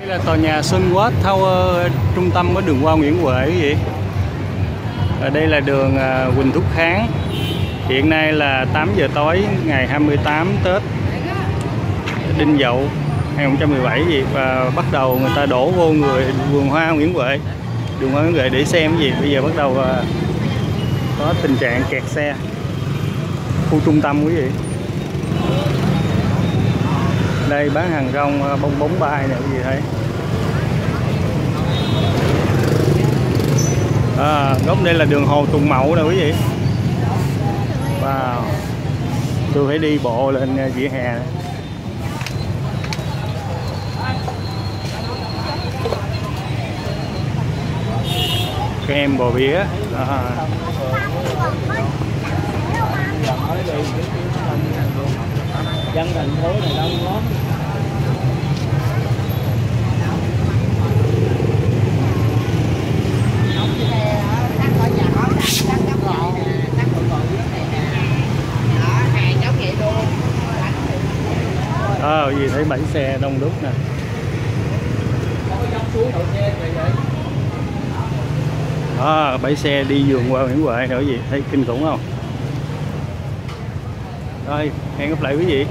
Đây là tòa nhà Sun World Tower, trung tâm ở đường Hoa Nguyễn Huệ quý vị. Ở đây là đường à, Quỳnh Thúc Kháng. Hiện nay là 8 giờ tối, ngày 28 Tết Đinh Dậu 2017 gì, và bắt đầu người ta đổ vô người, vườn hoa Nguyễn Huệ đường hoa Nguyễn Huệ để xem cái gì, bây giờ bắt đầu à, có tình trạng kẹt xe khu trung tâm quý vị đây bán hàng rong ờ, bông bóng bay nè cái gì thấy. À, góc đây là đường Hồ Tùng Mậu nè quý vị. Wow. Tôi phải đi bộ lên ờ, vỉa hè này. kem bò bía. À, dân thành phố này đông lắm. À, gì thấy bãi xe đông đúc nè. Ờ, à, bãi xe đi vườn qua Nguyễn Huệ nữa gì? Thấy kinh khủng không? Rồi hẹn gặp lại quý vị.